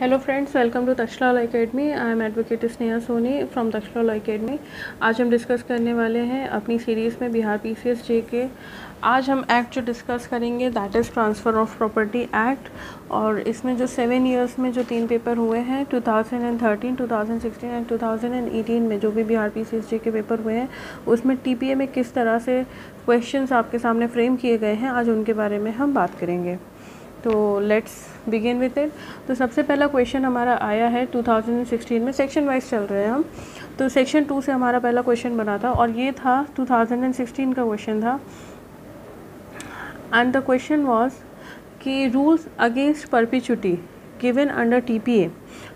Hello friends welcome to Takshala law academy I am advocate Sneha Soni from Takshala law academy आज हम discuss करने वाले हैं अपनी सीरीज़ में Bihar P C S J के। आज हम एक्ट जो डिस्कस करेंगे that is transfer of property act और इसमें जो सेवन इयर्स में जो तीन पेपर हुए हैं 2013, 2016 एंड 2018 में जो भी Bihar P C S J के पेपर हुए हैं उसमें टी पी ए में किस तरह से क्वेश्चन आपके सामने फ्रेम किए गए हैं आज उनके बारे में हम बात करेंगे। तो लेट्स बिगिन विथ इट तो सबसे पहला क्वेश्चन हमारा आया है 2016 में। सेक्शन वाइज चल रहे हैं हम। तो सेक्शन टू से हमारा पहला क्वेश्चन बना था और ये था 2016 का क्वेश्चन था। एंड द क्वेश्चन वाज कि rules against perpetuity given under T P A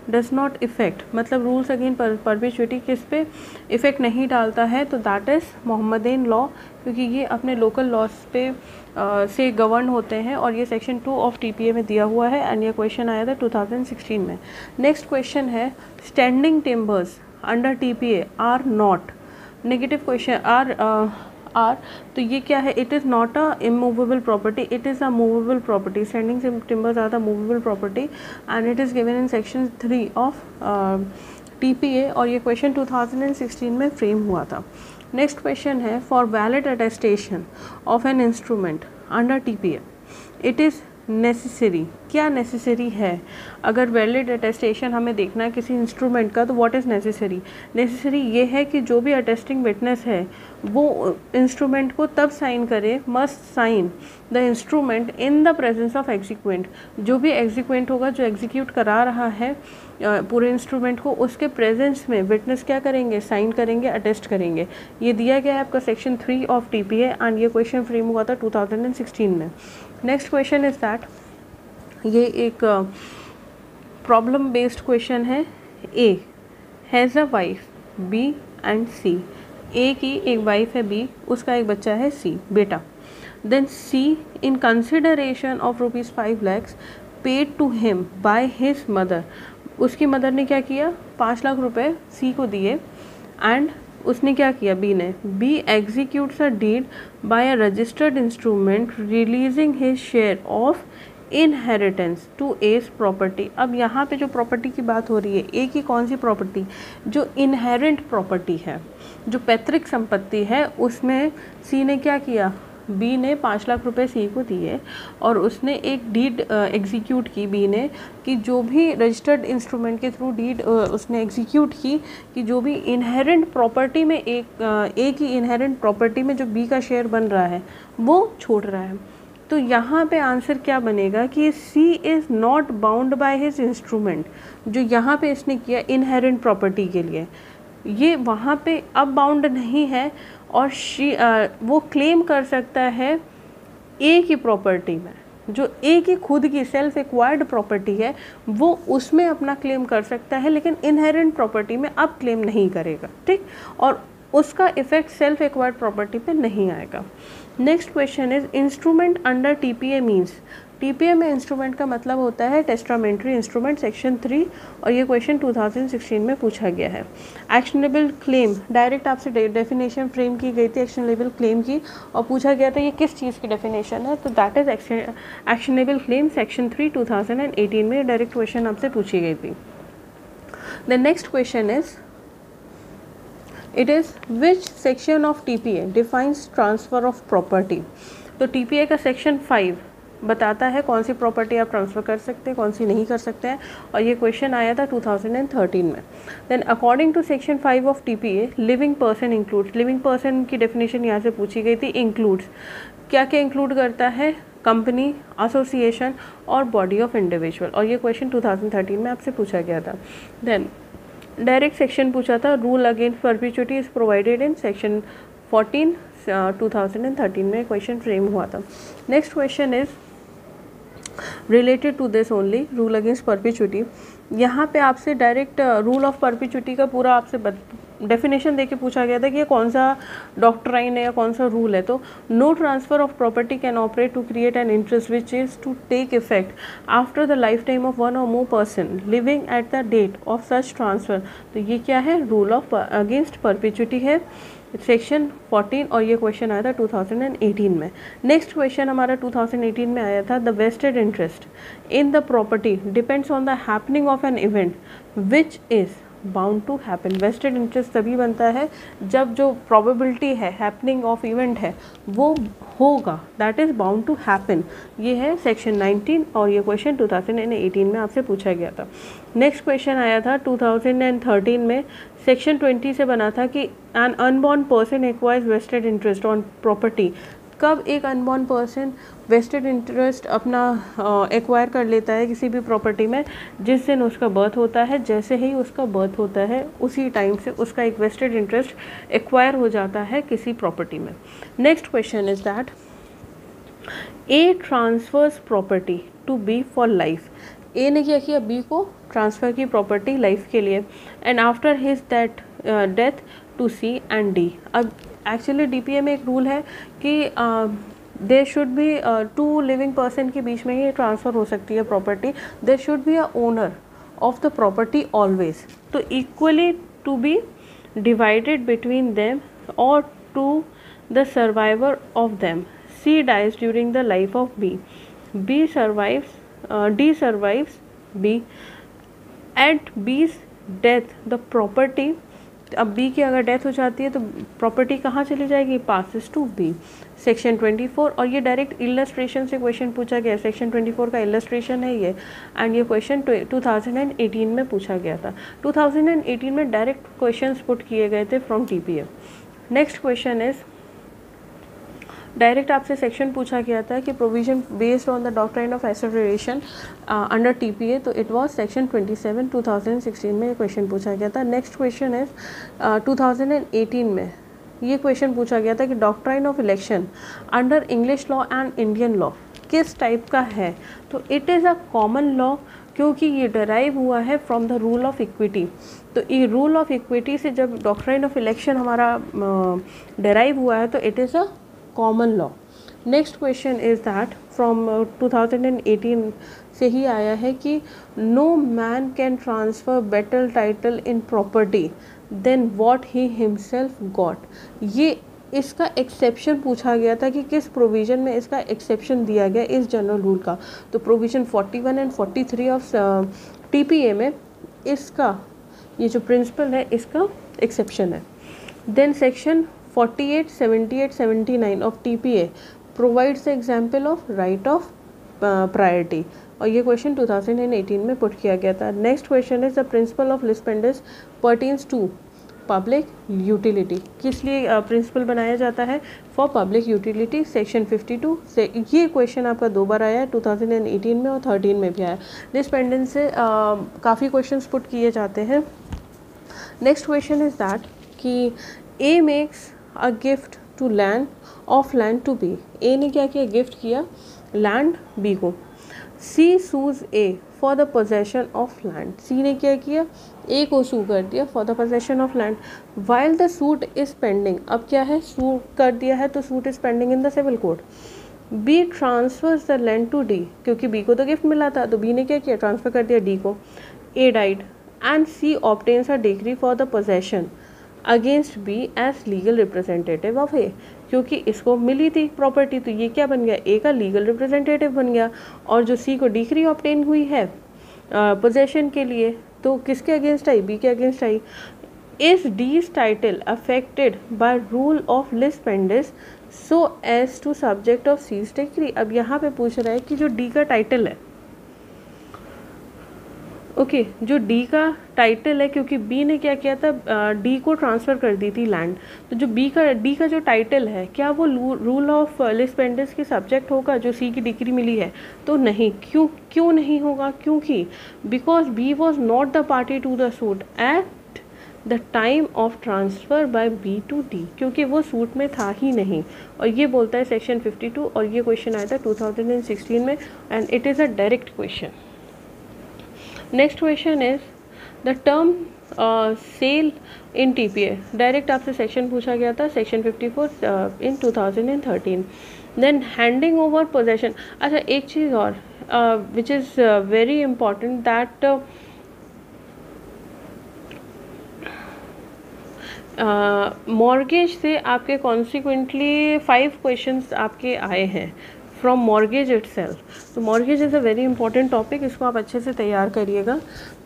does not effect मतलब रूल्स अगेन परपिचुटी किस पे इफ़ेक्ट नहीं डालता है तो दैट इज़ मोहम्मदीन लॉ क्योंकि ये अपने लोकल लॉस पे से गवर्न होते हैं और ये सेक्शन टू ऑफ़ टीपीए में दिया हुआ है एंड ये क्वेश्चन आया था 2016 में। नेक्स्ट क्वेश्चन है standing timbers under TPA are not negative question are are तो ये क्या है? It is not a immovable property it is a movable property standing timbers are the movable property and it is given in section three of TPA और ये question 2016 में frame हुआ था। Next question है for valid attestation of an instrument under T P M it is necessary क्या necessary है? अगर valid attestation हमें देखना है किसी इंस्ट्रूमेंट का तो वॉट इज़ नेसेसरी नेसेसरी ये है कि जो भी अटेस्टिंग विटनेस है वो इंस्ट्रूमेंट को तब साइन करे must sign the instrument in the presence of executant जो भी एग्जीक्वेंट होगा, जो एग्जीक्यूट करा रहा है पूरे इंस्ट्रूमेंट को, उसके प्रेजेंस में विटनेस क्या करेंगे? साइन करेंगे अटेस्ट करेंगे. ये दिया गया है आपका section three of T P and ये क्वेश्चन फ्रेम हुआ था 2016 में. नेक्स्ट क्वेश्चन इज़ दैट ये एक प्रॉब्लम बेस्ड क्वेश्चन है. A has a wife B and C A की एक वाइफ है बी उसका एक बच्चा है सी बेटा। Then C in consideration of rupees five lakhs paid to him by his mother उसकी मदर ने क्या किया? पाँच लाख रुपए सी को दिए। एंड उसने क्या किया? बी ने। B executes a deed by a registered instrument releasing his share of inheritance to S property अब यहाँ पे जो प्रॉपर्टी की बात हो रही है ए की कौन सी प्रॉपर्टी जो इनहेरेंट प्रॉपर्टी है, जो पैतृक संपत्ति है, उसमें सी ने क्या किया? बी ने पाँच लाख रुपए सी को दिए और उसने एक डीड एग्जीक्यूट की बी ने कि जो भी रजिस्टर्ड इंस्ट्रूमेंट के थ्रू डीड उसने एग्जीक्यूट की कि जो भी इनहेरेंट प्रॉपर्टी में एक ए की इनहेरेंट प्रॉपर्टी में जो बी का शेयर बन रहा है, वो छोड़ रहा है। तो यहाँ पे आंसर क्या बनेगा कि C is not bound by his instrument जो यहाँ पे इसने किया इनहेरेंट प्रॉपर्टी के लिए। ये वहाँ पे अब बाउंड नहीं है और शी आ, वो क्लेम कर सकता है ए की प्रॉपर्टी में। जो ए की खुद की सेल्फ एक्वायर्ड प्रॉपर्टी है वो उसमें अपना क्लेम कर सकता है लेकिन इनहेरेंट प्रॉपर्टी में अब क्लेम नहीं करेगा ठीक? और उसका इफ़ेक्ट सेल्फ एक्वायर्ड प्रॉपर्टी पे नहीं आएगा। Next question is instrument under T P A means T P A में इंस्ट्रूमेंट का मतलब होता है टेस्टामेंट्री इंस्ट्रूमेंट सेक्शन थ्री और ये क्वेश्चन 2016 में पूछा गया है। एक्शनेबल क्लेम डायरेक्ट आपसे डेफिनेशन फ्रेम की गई थी एक्शनेबल क्लेम की और पूछा गया था ये किस चीज़ की डेफिनेशन है? तो that is actionable claim section three two thousand and eighteen में डायरेक्ट क्वेश्चन आपसे पूछी गई थी। The next question is it is which section of T P A defines transfer of property तो टी पी ए का section five बताता है कौन सी प्रॉपर्टी आप ट्रांसफ़र कर सकते हैं, कौन सी नहीं कर सकते हैं। और ये क्वेश्चन आया था 2013 में। Then according to section five of T P A living person includes living person की डेफिनेशन यहाँ से पूछी गई थी इंक्लूड्स क्या क्या इंक्लूड करता है? कंपनी एसोसिएशन और बॉडी ऑफ़ इंडिविजुअल और ये क्वेश्चन 2013 में आपसे पूछा गया था। देन डायरेक्ट सेक्शन पूछा था rule against perpetuity is provided in section 14 2013 में क्वेश्चन फ्रेम हुआ था। Next question is related to this only rule against perpetuity यहाँ पे आपसे डायरेक्ट रूल ऑफ़ परपिचुटी का पूरा आपसे डेफिनेशन देके पूछा गया था कि ये कौन सा डॉक्ट्राइन है या कौन सा रूल है। तो no transfer of property can operate to create an interest which is to take effect after the lifetime of one or more person living at the date of such transfer तो ये क्या है? Rule of against perpetuity है। Section 14 और ये question आया था 2018 में। नेक्स्ट क्वेश्चन हमारा 2018 में आया था the vested interest in the property depends on the happening of an event which is bound to happen vested interest तभी बनता है जब जो प्रोबेबिलिटी है हैपनिंग ऑफ़ इवेंट है, वो होगा। That is bound to happen ये है सेक्शन 19 और ये क्वेश्चन 2018 में आपसे पूछा गया था। नेक्स्ट क्वेश्चन आया था 2013 में। सेक्शन 20 से बना था कि an unborn person acquires vested interest on property कब एक अनबॉर्न पर्सन वेस्टेड इंटरेस्ट अपना एक्वायर कर लेता है किसी भी प्रॉपर्टी में, जिस दिन उसका बर्थ होता है, जैसे ही उसका बर्थ होता है, उसी टाइम से उसका एक वेस्टेड इंटरेस्ट एक्वायर हो जाता है किसी प्रॉपर्टी में। Next question is that A transfers property to B for life A ने क्या किया बी को ट्रांसफ़र की प्रॉपर्टी लाइफ के लिए। And after his that death to C and D अब एक्चुअली डी में एक रूल है कि there should be two living person के बीच में ही ट्रांसफ़र हो सकती है property there should be a owner of the property always तो equally to be divided between them और to the survivor of them C dies during the life of B B survives D survives B at B's death the property अब B की अगर death हो जाती है तो property कहाँ चली जाएगी? पासिस टू बी सेक्शन 24 और ये डायरेक्ट इलस्ट्रेशन से क्वेश्चन पूछा गया। सेक्शन 24 का इलस्ट्रेशन है ये। एंड ये क्वेश्चन 2018 में पूछा गया था। 2018 में डायरेक्ट क्वेश्चन पुट किए गए थे from TPA next question is direct आपसे सेक्शन पूछा गया था कि provision based on the doctrine of association under TPA तो इट वाज सेक्शन 27 2016 में ये क्वेश्चन पूछा गया था। नेक्स्ट क्वेश्चन इज़ 2018 में ये क्वेश्चन पूछा गया था कि doctrine of election under English law and Indian law किस टाइप का है? तो it is a common law क्योंकि ये डराइव हुआ है from the rule of equity तो ये रूल ऑफ़ इक्विटी से जब डॉक्ट्राइन ऑफ़ इलेक्शन हमारा डराइव हुआ है तो it is a common law next question is that from 2018 से ही आया है कि no man can transfer better title in property then what he himself got ये इसका एक्सेप्शन पूछा गया था कि किस प्रोविज़न में इसका एक्सेप्शन दिया गया इस जनरल रूल का। तो प्रोविज़न 41 एंड 43 ऑफ़ टी टीपीए में इसका, ये जो प्रिंसिपल है, इसका एक्सेप्शन है। Then section 48, 78, 79 of TPA provides the example of right of priority और ये क्वेश्चन 2018 में पुट किया गया था। Next question is the principle of lis pendens pertains to public utility किस लिए प्रिंसिपल uh, बनाया जाता है? फॉर पब्लिक यूटिलिटी सेक्शन 52 से ये क्वेश्चन आपका दो बार आया है 2018 में और 13 में भी आया लिस्पेंडेंस से काफ़ी क्वेश्चन पुट किए जाते हैं। नेक्स्ट क्वेश्चन इज़ दैट कि A makes a gift to land of land to B A ने क्या किया? गिफ्ट किया लैंड बी को. C sues A for the possession of land C ने क्या किया? ए को सू कर दिया for the possession of land while the suit is pending अब क्या है? सू कर दिया है तो suit is pending in the civil court B transfers the land to D क्योंकि बी को तो गिफ्ट मिला था तो बी ने क्या किया? ट्रांसफ़र कर दिया डी को. A died and C obtains a decree for the possession against B as legal representative of A क्योंकि इसको मिली थी प्रॉपर्टी तो ये क्या बन गया? ए का लीगल रिप्रेजेंटेटिव बन गया और जो सी को डिग्री ऑप्टेन हुई है पोजेशन के लिए तो किसके अगेंस्ट आई? बी के against I. Is D's title affected by rule of lis pendens so as to subject of C's decree अब यहाँ पे पूछ रहा है कि जो डी का टाइटल है ओके okay, जो डी का टाइटल है क्योंकि बी ने क्या किया था? डी को ट्रांसफ़र कर दी थी लैंड तो जो बी का डी का जो टाइटल है क्या वो रूल ऑफ़ लिस्पेंडेंस के सब्जेक्ट होगा जो सी की डिग्री मिली है? तो नहीं. क्यों क्यों नहीं होगा? क्योंकि because B was not the party to the suit at the time of transfer by B to D क्योंकि वो सूट में था ही नहीं. और ये बोलता है सेक्शन 52 और ये क्वेश्चन आया था 2016 में and it is a direct question next question is the term sale in T P A direct आपसे सेक्शन पूछा गया था सेक्शन 54 इन 2013 देन हैंडिंग ओवर पोजेशन अच्छा एक चीज़ और which is very important that mortgage से आपके कॉन्सिक्वेंटली फाइव क्वेश्चंस आपके आए हैं. फ्रॉम मॉर्गेज इट सेल्फ तो mortgage is a very important topic इसको आप अच्छे से तैयार करिएगा।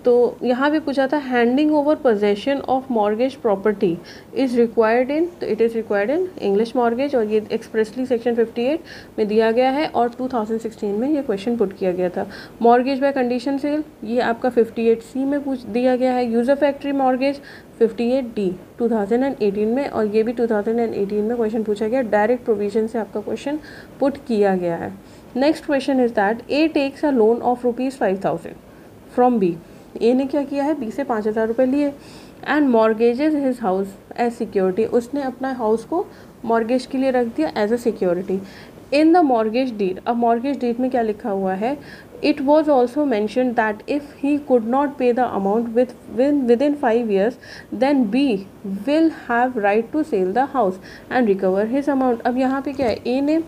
तो यहाँ भी पूछा था handing over possession of mortgage property is required in तो it is required in English mortgage और ये एक्सप्रेसली सेक्शन 58 में दिया गया है और 2016 में ये क्वेश्चन पुट किया गया था। मॉर्गेज बाय कंडीशन सेल ये आपका 58 सी में पूछ दिया गया है। यूज़र फैक्ट्री मॉर्गेज 58 डी 2018 में और ये भी 2018 में क्वेश्चन पूछा गया। डायरेक्ट प्रोविज़न से आपका क्वेश्चन पुट किया गया है। Next question is that A takes a loan of rupees five thousand from B A ने क्या किया है? बी से पाँच हज़ार रुपये लिए। And mortgages his house as security उसने अपना हाउस को मॉर्गेज के लिए रख दिया as a security in the mortgage deed अब मॉर्गेज डीड में क्या लिखा हुआ है? It was also mention that if he could not pay the amount with within five years then be will have right to sell the house and recover his amount अब यहाँ पे क्या है? ए ने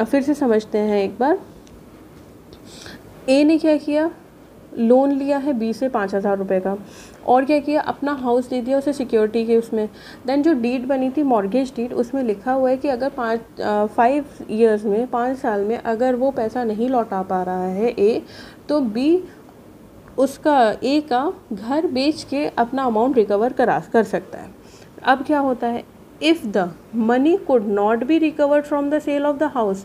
फिर से समझते हैं एक बार। ए ने क्या किया? लोन लिया है बीस से पाँच हज़ार रुपये का। और क्या किया? अपना हाउस दे दिया उसे सिक्योरिटी के उसमें। देन जो डीड बनी थी मॉर्गेज डीड उसमें लिखा हुआ है कि अगर पाँच फाइव ईयर्स में, पाँच साल में अगर वो पैसा नहीं लौटा पा रहा है ए तो बी उसका ए का घर बेच के अपना अमाउंट रिकवर करा, कर सकता है। अब क्या होता है? If the money could not be recovered from the sale of the house,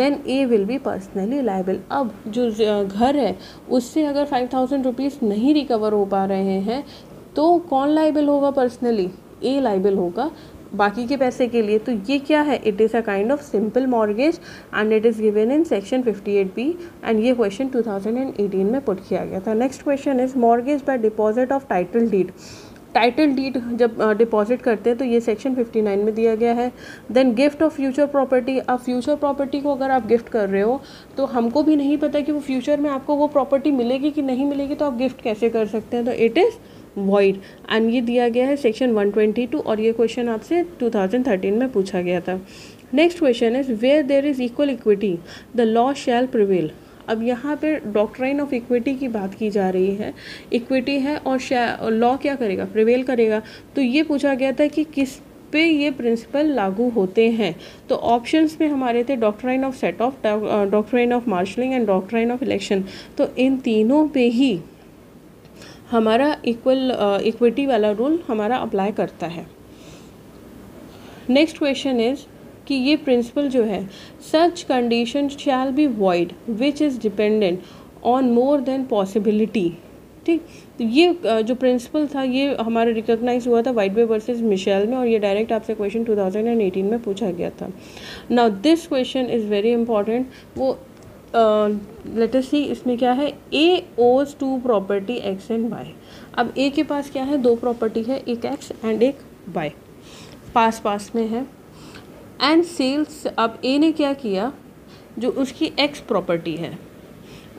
then A will be personally liable. अब जो घर है, उससे अगर फाइव थाउज़ेंड रुपीज़ नहीं रिकवर हो पा रहे हैं तो कौन लाइबल होगा पर्सनली ए लाइबल होगा बाकी के पैसे के लिए। तो ये क्या है? It is a kind of simple mortgage and it is given in section 58 B and ये क्वेश्चन 2018 में पुट किया गया था। Next question is mortgage by deposit of title deed title deed जब डिपॉजिट करते हैं तो ये सेक्शन 59 में दिया गया है। Then gift of future property अब फ्यूचर प्रॉपर्टी को अगर आप गिफ्ट कर रहे हो तो हमको भी नहीं पता कि वो फ्यूचर में आपको वो प्रॉपर्टी मिलेगी कि नहीं मिलेगी तो आप गिफ्ट कैसे कर सकते हैं? तो इट इज़ वॉइड एंड ये दिया गया है सेक्शन 122 और ये क्वेश्चन आपसे 2013 में पूछा गया था। Next question is where there is equal equity the law shall prevail अब यहाँ पे डॉक्ट्राइन ऑफ़ इक्विटी की बात की जा रही है। इक्विटी है और लॉ क्या करेगा? प्रिवेल करेगा। तो ये पूछा गया था कि किस पे ये प्रिंसिपल लागू होते हैं। तो ऑप्शंस में हमारे थे doctrine of set off doctrine of marshalling and doctrine of election तो इन तीनों पे ही हमारा इक्वल इक्विटी वाला रूल हमारा अप्लाई करता है। नेक्स्ट क्वेश्चन इज़ कि ये प्रिंसिपल जो है such condition shall be void which is dependent on more than possibility ठीक? तो ये जो प्रिंसिपल था, ये हमारा रिकोगनाइज हुआ था वाइट बे वर्सेज मिशेल में और ये डायरेक्ट आपसे क्वेश्चन 2018 में पूछा गया था। Now this question is very important वो लेटर सी इसमें क्या है? A owns two property X and Y अब ए के पास क्या है? दो प्रॉपर्टी है, एक एक्स एंड एक वाई पास पास में है। एंड सेल्स अब ए ने क्या किया? जो उसकी एक्स प्रॉपर्टी है,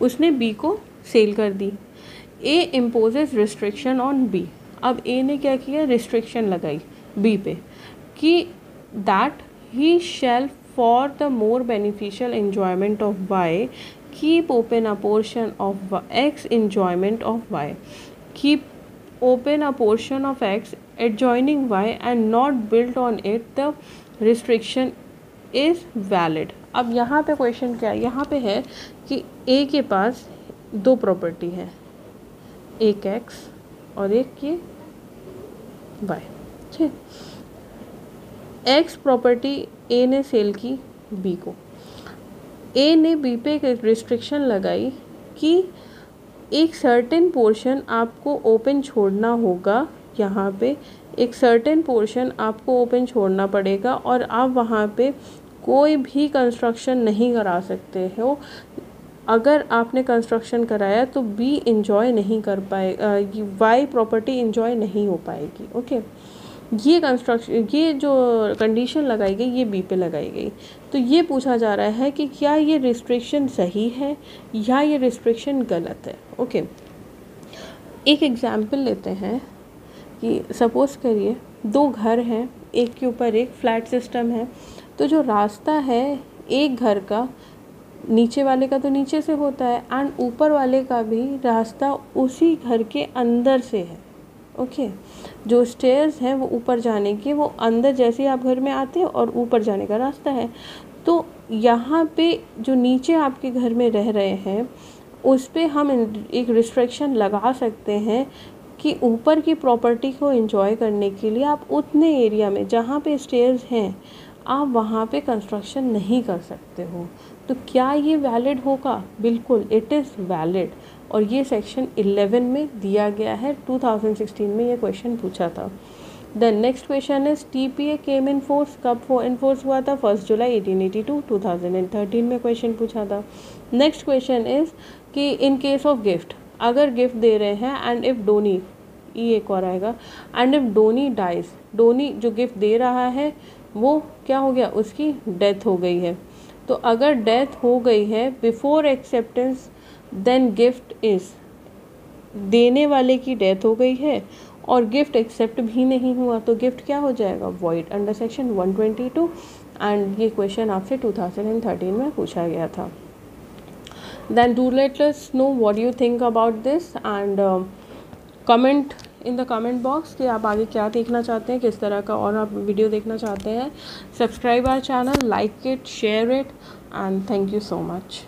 उसने बी को सेल कर दी। A imposes restriction on B अब ए ने क्या किया? रिस्ट्रिक्शन लगाई बी पे कि that he shall for the more beneficial enjoyment of Y keep open a portion of X enjoyment of Y keep open a portion of x adjoining y and not built on it the restriction is valid अब यहाँ पे question क्या है? यहाँ पे है कि A के पास दो प्रॉपर्टी है। एक एक्स और एक ये वाई ठीक एक्स प्रॉपर्टी ए ने सेल की बी को। ए ने बी पे एक रिस्ट्रिक्शन लगाई कि एक सर्टेन पोर्शन आपको ओपन छोड़ना होगा यहाँ पे एक सर्टेन पोर्शन आपको ओपन छोड़ना पड़ेगा और आप वहाँ पे कोई भी कंस्ट्रक्शन नहीं करा सकते हो। अगर आपने कंस्ट्रक्शन कराया तो बी इन्जॉय नहीं कर पाए वाई प्रॉपर्टी इन्जॉय नहीं हो पाएगी ओके ये कंस्ट्रक्शन ये जो कंडीशन लगाई गई, ये बी पे लगाई गई। तो ये पूछा जा रहा है कि क्या ये रिस्ट्रिक्शन सही है या ये रिस्ट्रिक्शन गलत है ओके एक एग्ज़ाम्पल लेते हैं। कि सपोज़ करिए, दो घर हैं, एक के ऊपर एक फ्लैट सिस्टम है तो जो रास्ता है एक घर का, नीचे वाले का तो नीचे से होता है एंड ऊपर वाले का भी रास्ता उसी घर के अंदर से है ओके जो स्टेयर्स हैं वो ऊपर जाने के, वो अंदर जैसे ही आप घर में आते हैं और ऊपर जाने का रास्ता है। तो यहाँ पे जो नीचे आपके घर में रह रहे हैं, उस पर हम एक रिस्ट्रिक्शन लगा सकते हैं कि ऊपर की प्रॉपर्टी को एंजॉय करने के लिए आप उतने एरिया में, जहाँ पे स्टेयर्स हैं, आप वहाँ पे कंस्ट्रक्शन नहीं कर सकते हो। तो क्या ये वैलिड होगा? बिल्कुल इट इज़ वैलिड और ये सेक्शन 11 में दिया गया है 2016 में ये क्वेश्चन पूछा था। Then next question is T P A came in force कब इन्फोर्स हुआ था? फ़र्स्ट जुलाई 1882 2013 में क्वेश्चन पूछा था। नेक्स्ट क्वेश्चन इज़ कि इन केस ऑफ़ गिफ्ट अगर गिफ्ट दे रहे हैं एंड इफ़ डोनी ये एक और आएगा। And if donee dies donee जो गिफ्ट दे रहा है, वो क्या हो गया? उसकी डेथ हो गई है। तो अगर डेथ हो गई है before acceptance then gift is देने वाले की डेथ हो गई है और गिफ्ट एक्सेप्ट भी नहीं हुआ तो गिफ्ट क्या हो जाएगा? वॉइड अंडर सेक्शन 122 एंड ये क्वेश्चन आपसे 2013 में पूछा गया था। Then do let know what you think about this and comment in the comment box कि आप आगे क्या देखना चाहते हैं, किस तरह का और आप वीडियो देखना चाहते हैं। Subscribe our channel like it share it and thank you so much